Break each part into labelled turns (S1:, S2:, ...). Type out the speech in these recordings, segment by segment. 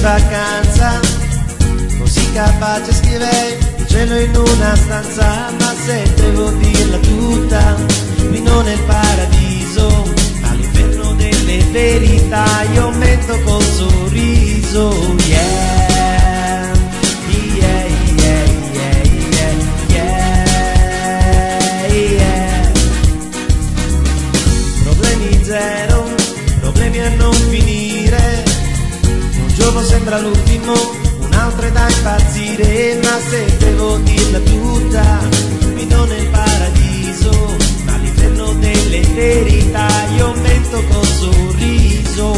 S1: vacanza. Così capace scrivei il cielo in una stanza Ma se devo dirla tutta. È il paradiso Ma l'inferno delle verità. Io metto col sorriso Yeah zero, problemi a non finire giorno sembra l'ultimo, un altro è da impazzire Ma se devo dirla tutta, è il paradiso Ma l'inferno delle verità, io metto col sorriso.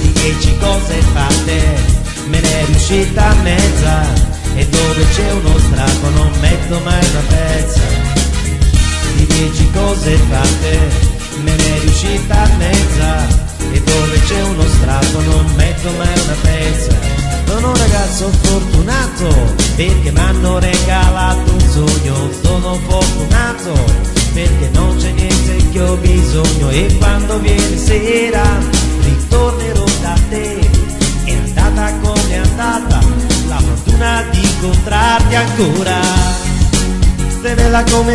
S1: Di che ci cose fatte, me ne è riuscita mezza E dove c'è uno strato non metto mai una pezza. Di dieci cose fatte, me ne è riuscita mezza pezza. Sono un ragazzo fortunato perché mi hanno regalato un sogno, sono fortunato perché non c'è niente che ho bisogno e quando viene sera ritornerò da te. È andata come è andata, la fortuna di incontrarti ancora sei bella come